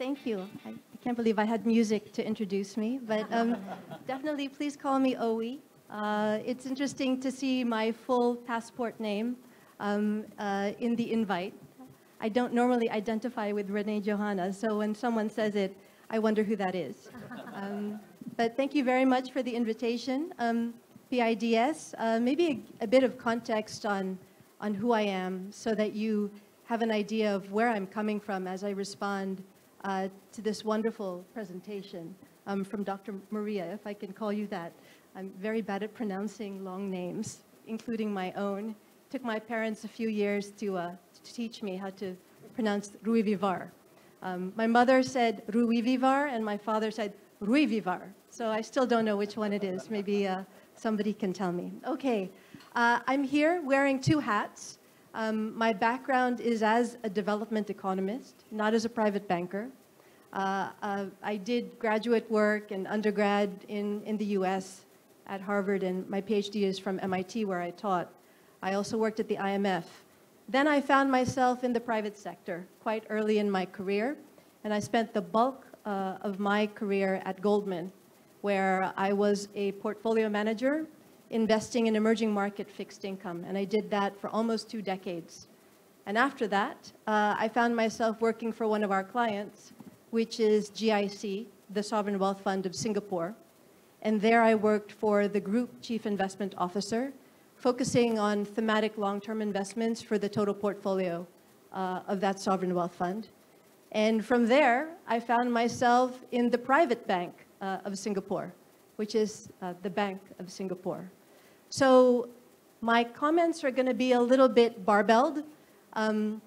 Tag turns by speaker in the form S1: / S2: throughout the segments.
S1: thank you. I, can't believe I had music to introduce me, but um, definitely please call me Owi. Uh, it's interesting to see my full passport name um, uh, in the invite. I don't normally identify with Renee Johanna, so when someone says it, I wonder who that is. Um, but thank you very much for the invitation. Um, PIDS, uh, maybe a, a, bit of context on, on who I am so that you have an idea of where I'm coming from as I respond uh, to this wonderful presentation um, from Dr. Maria, if I can call you that. I'm very bad at pronouncing long names, including my own. It took my parents a few years to, uh, to teach me how to pronounce Ruivivar. Um, my mother said Ruivivar, and my father said Ruivivar. So I still don't know which one it is. Maybe uh, somebody can tell me. Okay, uh, I'm here wearing two hats. Um, my background is as a development economist, not as a private banker. Uh, uh, I did graduate work and undergrad in, in the US at Harvard, and my PhD is from MIT, where I taught. I also worked at the IMF. Then I found myself in the private sector quite early in my career, and I spent the bulk uh, of my career at Goldman, where I was a portfolio manager investing in emerging market fixed income, and I did that for almost two decades. And after that, uh, I found myself working for one of our clients, which is GIC, the Sovereign Wealth Fund of Singapore. And there I worked for the Group Chief Investment Officer, focusing on thematic long-term investments for the total portfolio uh, of that Sovereign Wealth Fund. And from there, I found myself in the private bank uh, of Singapore, which is uh, the Bank of Singapore. So my comments are going to be a little bit barbelled. Um,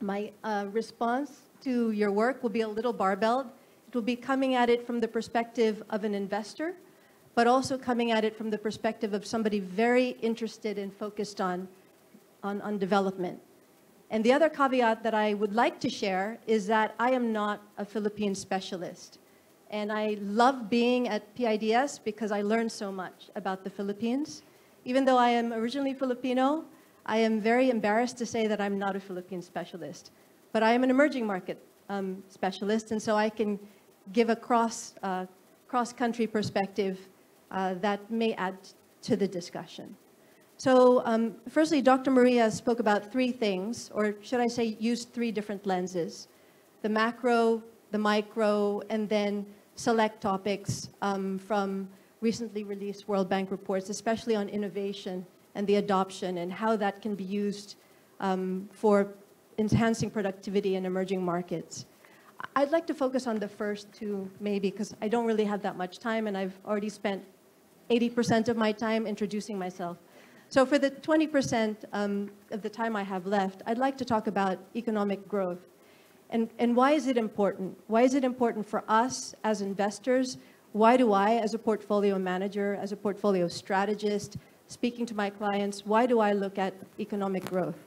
S1: my uh, response to your work will be a little barbelled. It will be coming at it from the perspective of an investor, but also coming at it from the perspective of somebody very interested and focused on, on, on development. And the other caveat that I would like to share is that I am not a Philippine specialist. And I love being at PIDS because I learned so much about the Philippines. Even though I am originally Filipino, I am very embarrassed to say that I'm not a Philippine specialist. But I am an emerging market um, specialist, and so I can give a cross, uh, cross-country perspective uh, that may add to the discussion. So um, firstly, Dr. Maria spoke about three things, or should I say used three different lenses. The macro, the micro, and then select topics um, from recently released World Bank reports, especially on innovation and the adoption and how that can be used um, for enhancing productivity in emerging markets. I'd like to focus on the first two, maybe, because I don't really have that much time, and I've already spent 80% of my time introducing myself. So for the 20% um, of the time I have left, I'd like to talk about economic growth. And, and why is it important? Why is it important for us as investors why do I, as a portfolio manager, as a portfolio strategist, speaking to my clients, why do I look at economic growth?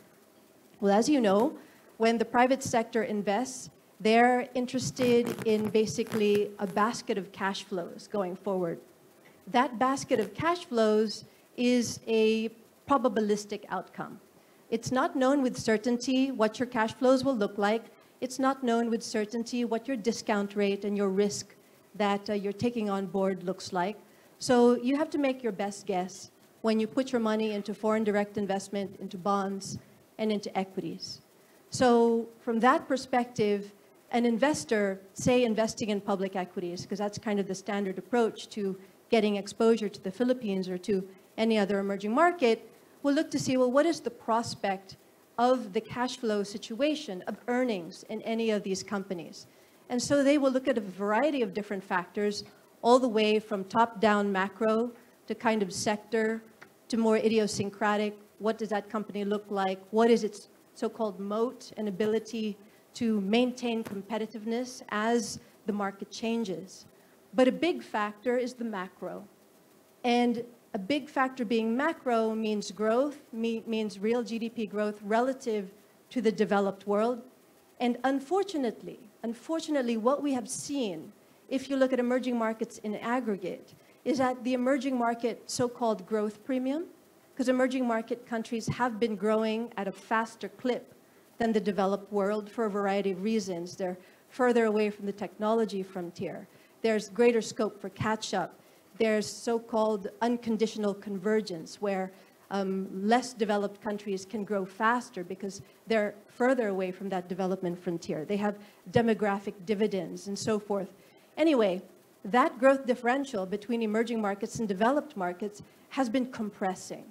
S1: Well, as you know, when the private sector invests, they're interested in basically a basket of cash flows going forward. That basket of cash flows is a probabilistic outcome. It's not known with certainty what your cash flows will look like. It's not known with certainty what your discount rate and your risk that uh, you're taking on board looks like. So you have to make your best guess when you put your money into foreign direct investment, into bonds, and into equities. So from that perspective, an investor, say investing in public equities, because that's kind of the standard approach to getting exposure to the Philippines or to any other emerging market, will look to see, well, what is the prospect of the cash flow situation of earnings in any of these companies? And so they will look at a variety of different factors, all the way from top-down macro to kind of sector to more idiosyncratic. What does that company look like? What is its so-called moat and ability to maintain competitiveness as the market changes? But a big factor is the macro. And a big factor being macro means growth, me means real GDP growth relative to the developed world. And unfortunately, unfortunately, what we have seen, if you look at emerging markets in aggregate, is that the emerging market so-called growth premium, because emerging market countries have been growing at a faster clip than the developed world for a variety of reasons. They're further away from the technology frontier. There's greater scope for catch-up. There's so-called unconditional convergence, where um, less developed countries can grow faster because they're further away from that development frontier. They have demographic dividends and so forth. Anyway, that growth differential between emerging markets and developed markets has been compressing.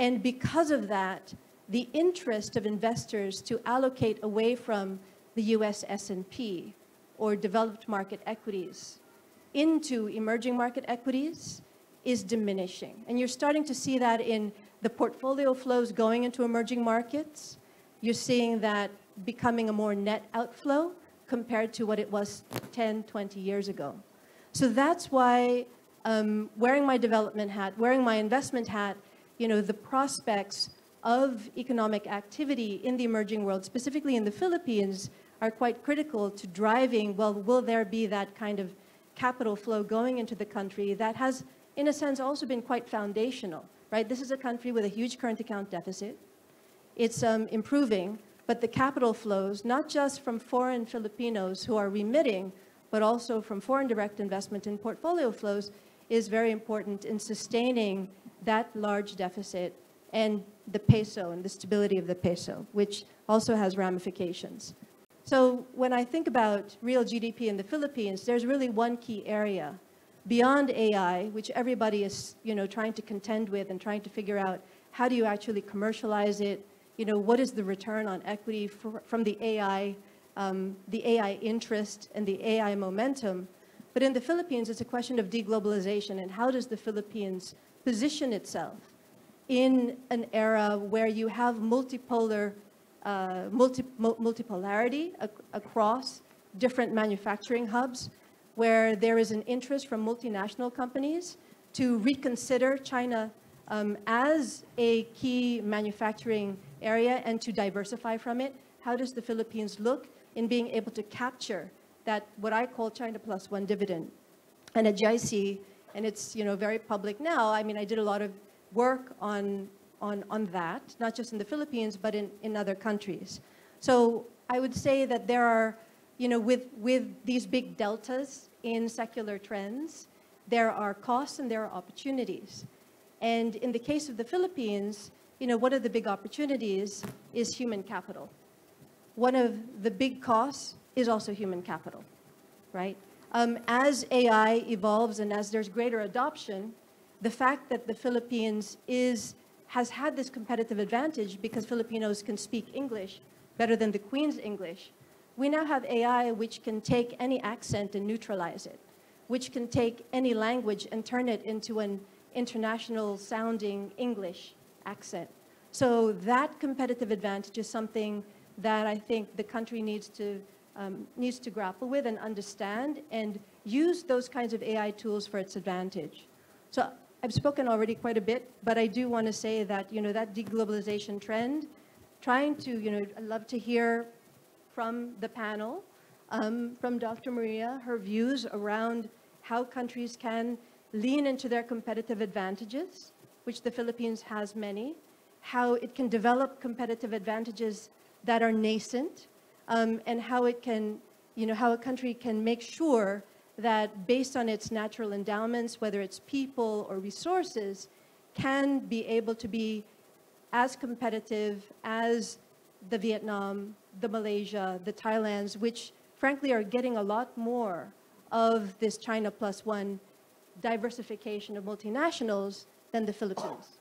S1: And because of that, the interest of investors to allocate away from the US S&P or developed market equities into emerging market equities is diminishing. And you're starting to see that in the portfolio flows going into emerging markets. You're seeing that becoming a more net outflow compared to what it was 10, 20 years ago. So that's why um, wearing my development hat, wearing my investment hat, you know, the prospects of economic activity in the emerging world, specifically in the Philippines, are quite critical to driving, well, will there be that kind of capital flow going into the country that has, in a sense, also been quite foundational, right? This is a country with a huge current account deficit. It's um, improving, but the capital flows, not just from foreign Filipinos who are remitting, but also from foreign direct investment and portfolio flows, is very important in sustaining that large deficit and the peso and the stability of the peso, which also has ramifications. So when I think about real GDP in the Philippines, there's really one key area beyond AI, which everybody is you know, trying to contend with and trying to figure out how do you actually commercialize it, you know, what is the return on equity for, from the AI, um, the AI interest and the AI momentum. But in the Philippines, it's a question of deglobalization and how does the Philippines position itself in an era where you have multipolar, uh, multi, multipolarity ac across different manufacturing hubs, where there is an interest from multinational companies to reconsider China um, as a key manufacturing area and to diversify from it. How does the Philippines look in being able to capture that, what I call China plus one dividend? And at GIC, and it's you know very public now, I mean, I did a lot of work on, on, on that, not just in the Philippines, but in, in other countries. So I would say that there are, you know, with, with these big deltas in secular trends, there are costs and there are opportunities. And in the case of the Philippines, you know, one of the big opportunities is human capital. One of the big costs is also human capital, right? Um, as AI evolves and as there's greater adoption, the fact that the Philippines is, has had this competitive advantage because Filipinos can speak English better than the Queen's English, we now have AI which can take any accent and neutralize it, which can take any language and turn it into an international sounding English accent. So that competitive advantage is something that I think the country needs to, um, needs to grapple with and understand and use those kinds of AI tools for its advantage. So I've spoken already quite a bit, but I do want to say that, you know, that deglobalization trend, trying to, you know, I'd love to hear from the panel, um, from Dr. Maria, her views around how countries can lean into their competitive advantages, which the Philippines has many, how it can develop competitive advantages that are nascent, um, and how it can, you know, how a country can make sure that based on its natural endowments, whether it's people or resources, can be able to be as competitive as the Vietnam, the Malaysia, the Thailands, which frankly are getting a lot more of this China plus one diversification of multinationals than the Philippines.